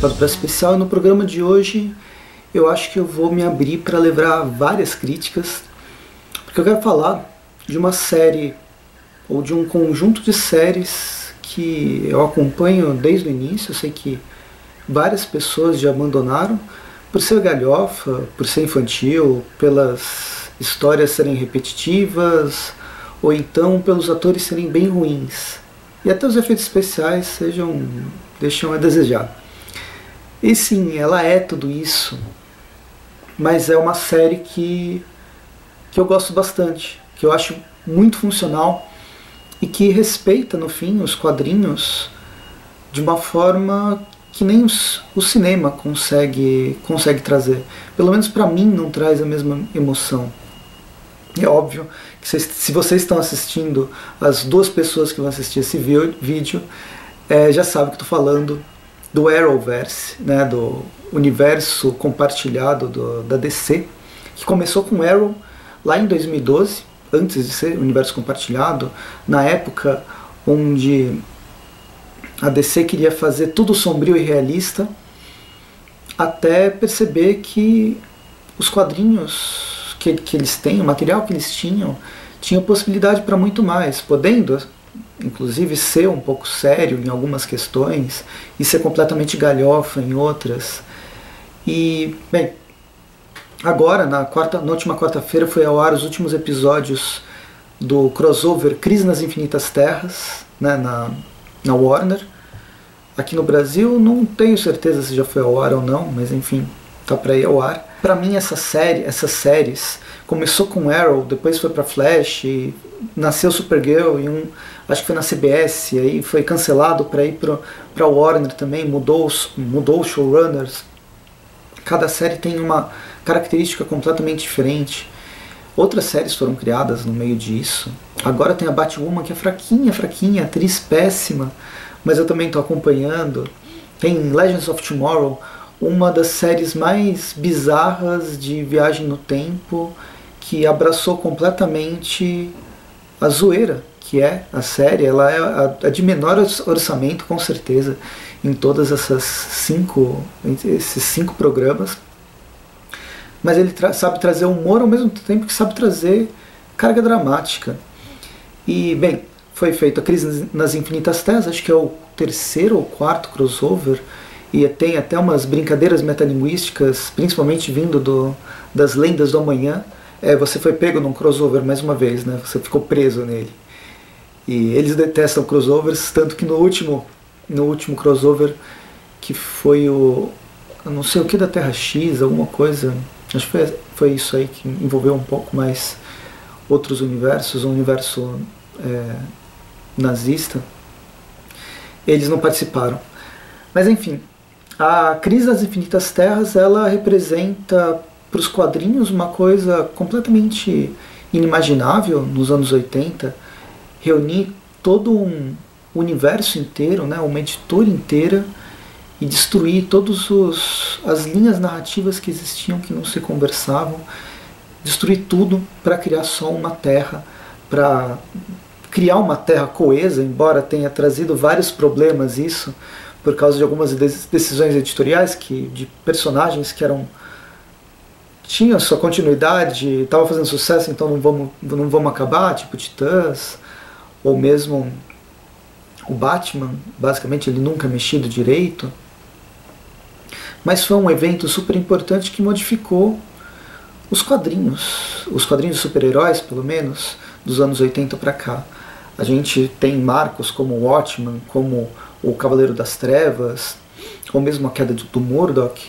participar do Especial e no programa de hoje eu acho que eu vou me abrir para levar várias críticas, porque eu quero falar de uma série ou de um conjunto de séries que eu acompanho desde o início. Eu sei que várias pessoas já abandonaram por ser galhofa, por ser infantil, pelas histórias serem repetitivas ou então pelos atores serem bem ruins. E até os efeitos especiais sejam deixam a desejar. E sim, ela é tudo isso, mas é uma série que, que eu gosto bastante, que eu acho muito funcional e que respeita, no fim, os quadrinhos de uma forma que nem os, o cinema consegue, consegue trazer. Pelo menos para mim não traz a mesma emoção. É óbvio que se, se vocês estão assistindo, as duas pessoas que vão assistir esse vídeo é, já sabem que estou falando do Arrowverse, né, do universo compartilhado do, da DC, que começou com Arrow lá em 2012, antes de ser universo compartilhado, na época onde a DC queria fazer tudo sombrio e realista, até perceber que os quadrinhos que, que eles têm, o material que eles tinham, tinha possibilidade para muito mais, podendo inclusive ser um pouco sério em algumas questões e ser completamente galhofa em outras. E, bem, agora, na, quarta, na última quarta-feira, foi ao ar os últimos episódios do crossover Crise nas Infinitas Terras, né, na, na Warner. Aqui no Brasil, não tenho certeza se já foi ao ar ou não, mas enfim, tá para ir ao ar. Para mim, essa série, essas séries começou com Arrow, depois foi para Flash, nasceu Supergirl e um, acho que foi na CBS, aí foi cancelado para ir para Warner também, mudou, mudou showrunners. Cada série tem uma característica completamente diferente. Outras séries foram criadas no meio disso. Agora tem a Batwoman que é fraquinha, fraquinha, atriz péssima, mas eu também estou acompanhando. Tem Legends of Tomorrow, uma das séries mais bizarras de viagem no tempo que abraçou completamente a zoeira, que é a série. Ela é a, a de menor orçamento, com certeza, em todas essas cinco, esses cinco programas. Mas ele tra sabe trazer humor ao mesmo tempo que sabe trazer carga dramática. E, bem, foi feito a Crise nas Infinitas Terras, acho que é o terceiro ou quarto crossover, e tem até umas brincadeiras metalinguísticas, principalmente vindo do, das lendas do amanhã, é, você foi pego num crossover mais uma vez, né? Você ficou preso nele. E eles detestam crossovers, tanto que no último, no último crossover, que foi o. Não sei o que da Terra X, alguma coisa. Acho que foi, foi isso aí que envolveu um pouco mais outros universos, um universo é, nazista. Eles não participaram. Mas enfim, a Crise das Infinitas Terras ela representa para os quadrinhos uma coisa completamente inimaginável nos anos 80, reunir todo um universo inteiro, né, uma editora inteira e destruir todas as linhas narrativas que existiam que não se conversavam, destruir tudo para criar só uma terra, para criar uma terra coesa, embora tenha trazido vários problemas isso por causa de algumas decisões editoriais que de personagens que eram tinha sua continuidade, estava fazendo sucesso, então não vamos, não vamos acabar, tipo Titãs, ou mesmo o Batman, basicamente ele nunca mexido direito. Mas foi um evento super importante que modificou os quadrinhos, os quadrinhos de super-heróis, pelo menos, dos anos 80 para cá. A gente tem marcos como o Watchman, como o Cavaleiro das Trevas, ou mesmo a queda do Murdoch,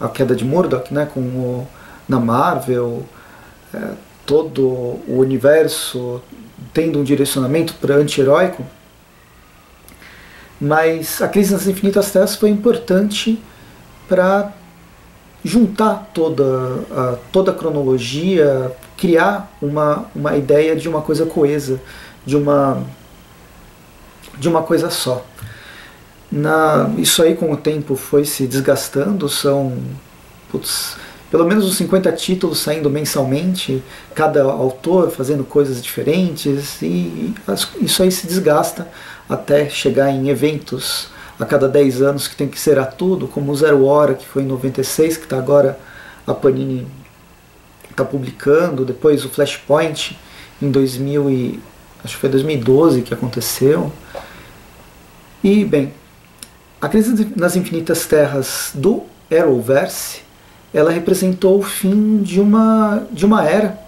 a queda de Murdoch, né, com o na Marvel, é, todo o universo tendo um direcionamento para anti-heróico, mas a Crise nas Infinitas Terras foi importante para juntar toda a, toda a cronologia, criar uma, uma ideia de uma coisa coesa, de uma, de uma coisa só. Na, isso aí com o tempo foi se desgastando, são putz, pelo menos uns 50 títulos saindo mensalmente, cada autor fazendo coisas diferentes, e isso aí se desgasta até chegar em eventos a cada 10 anos que tem que ser a tudo, como o Zero Hora, que foi em 96, que está agora a Panini está publicando, depois o Flashpoint em 2000 e, acho que foi 2012 que aconteceu. E bem, a crise nas infinitas terras do Arrowverse, ela representou o fim de uma de uma era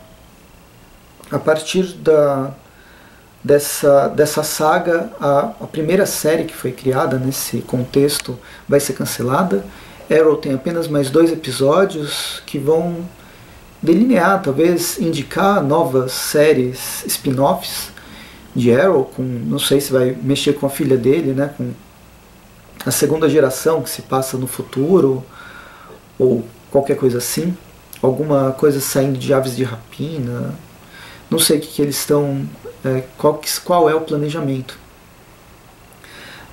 a partir da dessa, dessa saga, a, a primeira série que foi criada nesse contexto vai ser cancelada. Arrow tem apenas mais dois episódios que vão delinear, talvez indicar novas séries spin-offs de Arrow, com, não sei se vai mexer com a filha dele, né, com a segunda geração que se passa no futuro, ou qualquer coisa assim, alguma coisa saindo de aves de rapina, não sei o que, que eles estão é, qual, qual é o planejamento.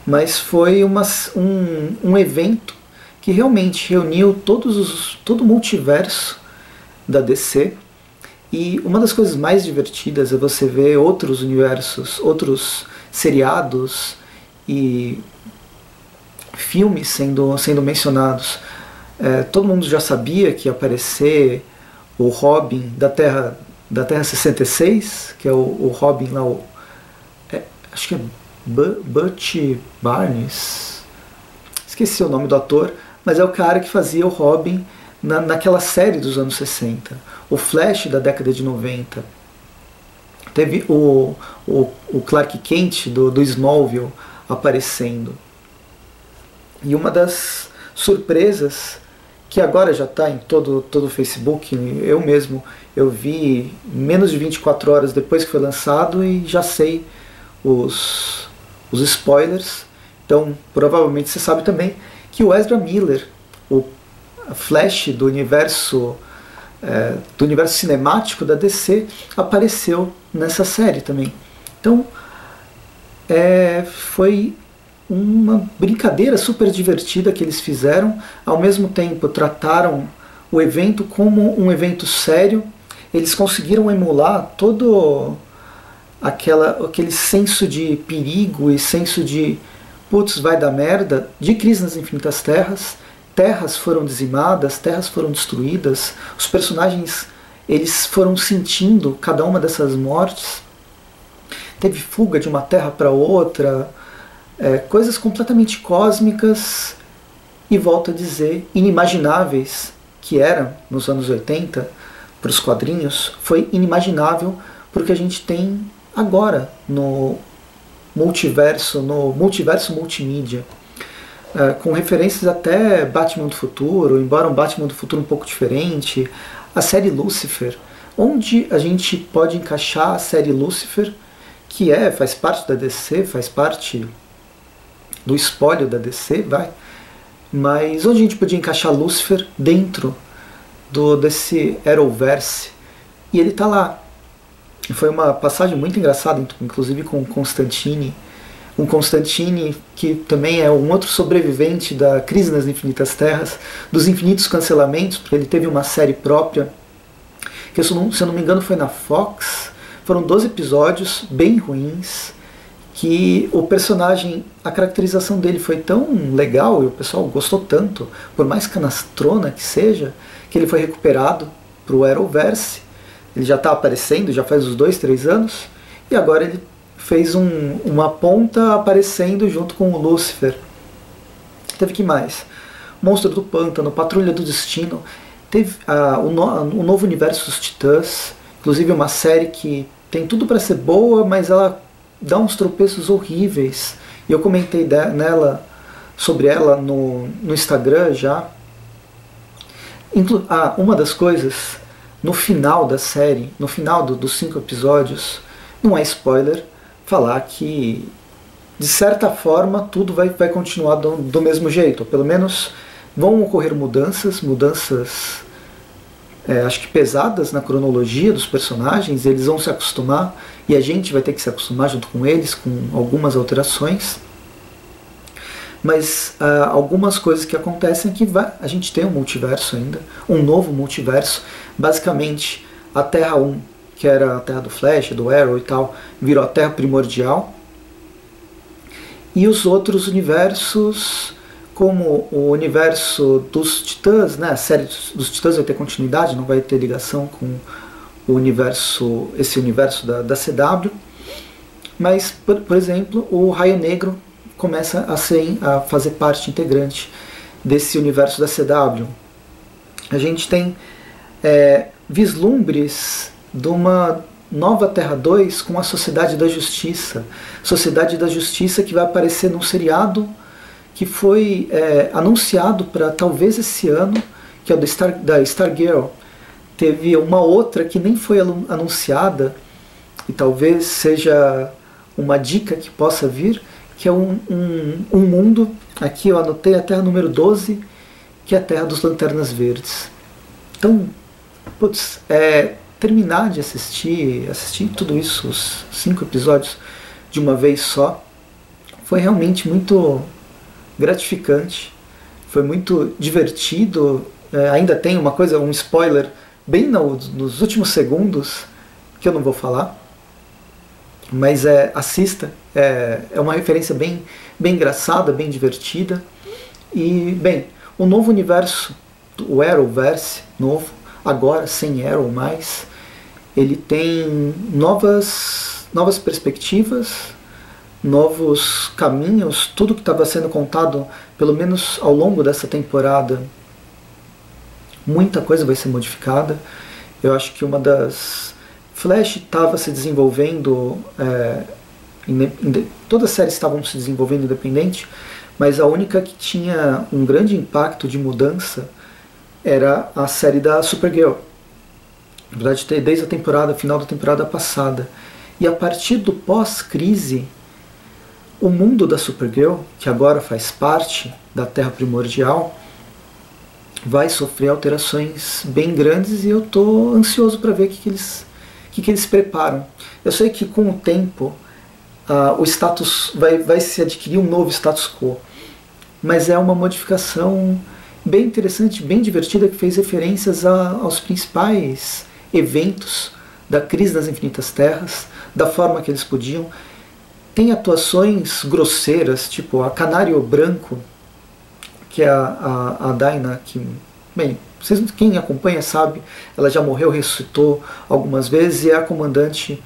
Mas foi uma, um, um evento que realmente reuniu todos os, todo o multiverso da DC. E uma das coisas mais divertidas é você ver outros universos, outros seriados e filmes sendo, sendo mencionados. É, todo mundo já sabia que ia aparecer o Robin da Terra da Terra 66, que é o, o Robin lá, o, é, acho que é Butch Barnes, esqueci o nome do ator, mas é o cara que fazia o Robin na, naquela série dos anos 60, o Flash da década de 90. Teve o, o, o Clark Kent do, do Smallville aparecendo. E uma das surpresas que agora já está em todo, todo o Facebook, eu mesmo eu vi menos de 24 horas depois que foi lançado e já sei os, os spoilers. Então, provavelmente você sabe também que o Ezra Miller, o Flash do universo é, do universo cinemático da DC, apareceu nessa série também. Então, é, foi uma brincadeira super divertida que eles fizeram. Ao mesmo tempo, trataram o evento como um evento sério eles conseguiram emular todo aquela, aquele senso de perigo e senso de putz, vai dar merda, de crise nas infinitas terras. Terras foram dizimadas, terras foram destruídas, os personagens eles foram sentindo cada uma dessas mortes. Teve fuga de uma terra para outra, é, coisas completamente cósmicas e volto a dizer inimagináveis que eram nos anos 80 para os quadrinhos foi inimaginável porque a gente tem agora no multiverso, no multiverso multimídia, é, com referências até Batman do Futuro, embora um Batman do Futuro um pouco diferente, a série Lucifer, onde a gente pode encaixar a série Lucifer, que é, faz parte da DC, faz parte do espólio da DC, vai, mas onde a gente podia encaixar Lucifer dentro do desse Arrowverse? E ele está lá. Foi uma passagem muito engraçada, inclusive com Constantine, um Constantine que também é um outro sobrevivente da crise nas infinitas terras, dos infinitos cancelamentos, porque ele teve uma série própria, que se eu não me engano foi na Fox, foram 12 episódios bem ruins, que o personagem, a caracterização dele foi tão legal e o pessoal gostou tanto, por mais canastrona que seja, que ele foi recuperado para o Arrowverse. Ele já está aparecendo, já faz uns dois, três anos, e agora ele fez um, uma ponta aparecendo junto com o Lucifer. Teve que mais? Monstro do Pântano, Patrulha do Destino, teve uh, o, no, o novo universo dos Titãs, inclusive uma série que tem tudo para ser boa, mas ela dá uns tropeços horríveis. E eu comentei nela sobre ela no, no Instagram já. Inclu ah, uma das coisas, no final da série, no final do, dos cinco episódios, não é spoiler, falar que, de certa forma, tudo vai, vai continuar do, do mesmo jeito. Ou pelo menos vão ocorrer mudanças, mudanças é, acho que pesadas na cronologia dos personagens, eles vão se acostumar e a gente vai ter que se acostumar junto com eles, com algumas alterações mas uh, algumas coisas que acontecem é que vai, a gente tem um multiverso ainda, um novo multiverso. Basicamente, a Terra 1, que era a Terra do Flash, do Arrow e tal, virou a Terra primordial. e os outros universos, como o universo dos Titãs, né? a série dos Titãs vai ter continuidade, não vai ter ligação com o universo, esse universo da, da CW. Mas, por, por exemplo, o Raio Negro começa a, ser, a fazer parte integrante desse universo da CW. A gente tem é, vislumbres de uma nova Terra 2 com a Sociedade da Justiça. Sociedade da Justiça que vai aparecer num seriado que foi é, anunciado para talvez esse ano, que é o da, Star, da Stargirl. Teve uma outra que nem foi anunciada, e talvez seja uma dica que possa vir, que é um, um, um mundo, aqui eu anotei a Terra número 12, que é a Terra dos Lanternas Verdes. Então, putz, é, terminar de assistir, assistir tudo isso, os cinco episódios de uma vez só, foi realmente muito gratificante, foi muito divertido. É, ainda tem uma coisa, um spoiler bem no, nos últimos segundos que eu não vou falar, mas é, assista, é, é uma referência bem, bem engraçada, bem divertida. E, bem, o novo universo, o Arrowverse novo, agora sem Arrow mais, ele tem novas, novas perspectivas, novos caminhos, tudo que estava sendo contado, pelo menos ao longo dessa temporada, muita coisa vai ser modificada. Eu acho que uma das. Flash estava se desenvolvendo, é, todas as séries estavam se desenvolvendo independente, mas a única que tinha um grande impacto de mudança era a série da Supergirl. Na verdade, desde a temporada, final da temporada passada. E a partir do pós-crise, o mundo da Supergirl, que agora faz parte da Terra Primordial, vai sofrer alterações bem grandes e eu estou ansioso para ver o que, que eles, que, que eles preparam. Eu sei que com o tempo uh, o status vai, vai se adquirir um novo status quo, mas é uma modificação bem interessante, bem divertida, que fez referências a, aos principais eventos da crise das infinitas terras, da forma que eles podiam. Tem atuações grosseiras, tipo a Canário Branco, que é a, a, a Daina, que, bem, vocês, quem acompanha sabe, ela já morreu, ressuscitou algumas vezes e é a comandante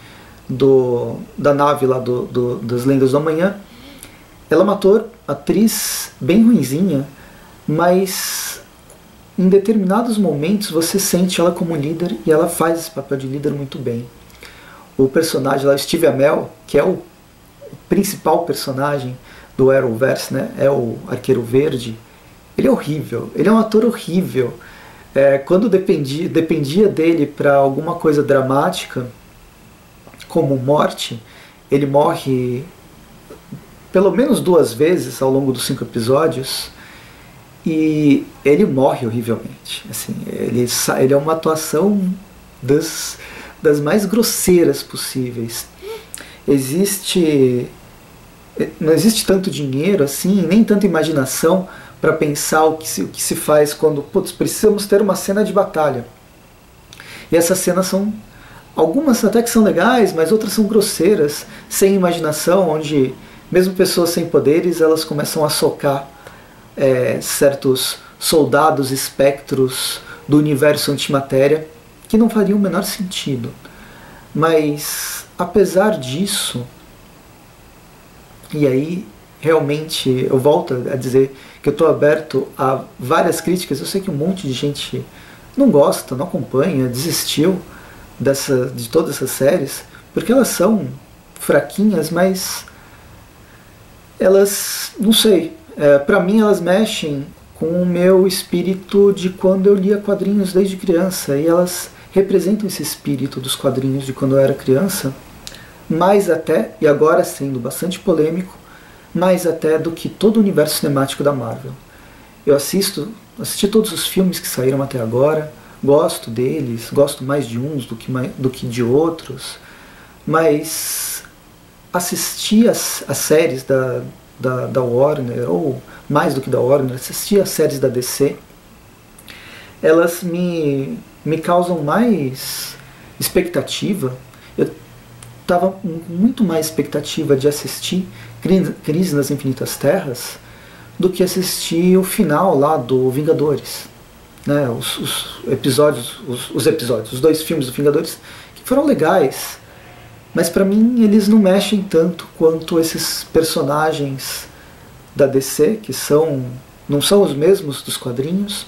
do, da nave lá do, do, das Lendas do Amanhã. Ela é uma ator, atriz bem ruinzinha, mas em determinados momentos você sente ela como líder e ela faz esse papel de líder muito bem. O personagem lá, Steve Amell, que é o principal personagem do Arrowverse, né, é o Arqueiro Verde, ele é horrível, ele é um ator horrível. É, quando dependia, dependia dele para alguma coisa dramática, como morte, ele morre pelo menos duas vezes ao longo dos cinco episódios e ele morre horrivelmente. Assim, ele, ele é uma atuação das, das mais grosseiras possíveis. Existe. Não existe tanto dinheiro assim, nem tanta imaginação para pensar o que, se, o que se faz quando putz, precisamos ter uma cena de batalha. E essas cenas são. Algumas até que são legais, mas outras são grosseiras, sem imaginação, onde mesmo pessoas sem poderes elas começam a socar é, certos soldados espectros do universo antimatéria que não fariam o menor sentido. Mas, apesar disso, e aí realmente eu volto a dizer que eu estou aberto a várias críticas, eu sei que um monte de gente não gosta, não acompanha, desistiu dessa, de todas essas séries, porque elas são fraquinhas, mas elas, não sei, é, para mim elas mexem com o meu espírito de quando eu lia quadrinhos desde criança e elas representam esse espírito dos quadrinhos de quando eu era criança, mais até, e agora sendo bastante polêmico, mais até do que todo o universo cinemático da Marvel. Eu assisto, assisti todos os filmes que saíram até agora, gosto deles, gosto mais de uns do que, do que de outros, mas assistir as, as séries da, da, da Warner, ou mais do que da Warner, assistir as séries da DC, elas me, me causam mais expectativa. Eu estava muito mais expectativa de assistir Crise nas Infinitas Terras do que assistir o final lá do Vingadores. Né, os, os episódios, os, os, episódios, os dois filmes do Vingadores, que foram legais, mas para mim eles não mexem tanto quanto esses personagens da DC, que são não são os mesmos dos quadrinhos,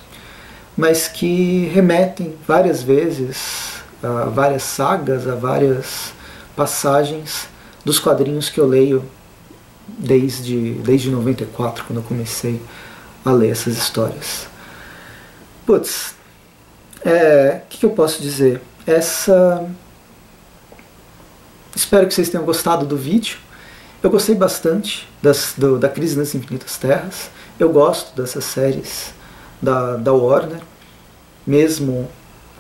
mas que remetem várias vezes a várias sagas, a várias passagens dos quadrinhos que eu leio desde, desde 94, quando eu comecei a ler essas histórias. Putz, o é, que, que eu posso dizer? Essa. Espero que vocês tenham gostado do vídeo. Eu gostei bastante das, do, da Crise nas Infinitas Terras. Eu gosto dessas séries da, da Warner, mesmo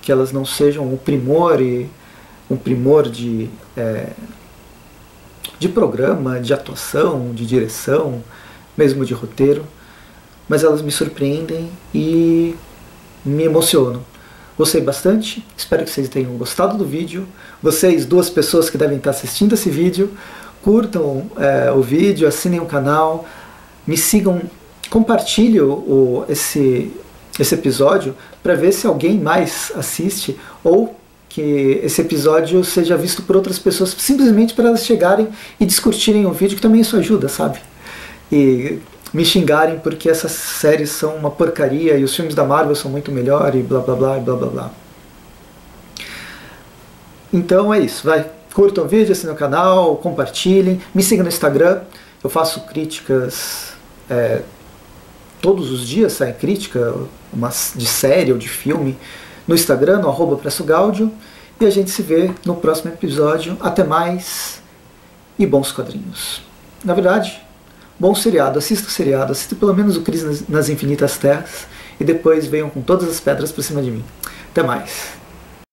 que elas não sejam o primor e um primor de, é, de programa, de atuação, de direção, mesmo de roteiro, mas elas me surpreendem e me emocionam. Gostei bastante, espero que vocês tenham gostado do vídeo. Vocês, duas pessoas que devem estar assistindo esse vídeo, curtam é, o vídeo, assinem o canal, me sigam, compartilhem o, esse, esse episódio para ver se alguém mais assiste ou que esse episódio seja visto por outras pessoas, simplesmente para elas chegarem e discutirem o vídeo, que também isso ajuda, sabe? E me xingarem porque essas séries são uma porcaria e os filmes da Marvel são muito melhor e blá blá blá blá blá blá. Então é isso, vai. Curtam o vídeo, assinem o canal, compartilhem, me sigam no Instagram. Eu faço críticas é, todos os dias, sai crítica uma, de série ou de filme no Instagram, no arroba Gaudio. E a gente se vê no próximo episódio. Até mais e bons quadrinhos. Na verdade, bom seriado. Assista o seriado, assista pelo menos o Cris nas Infinitas Terras e depois venham com todas as pedras por cima de mim. Até mais.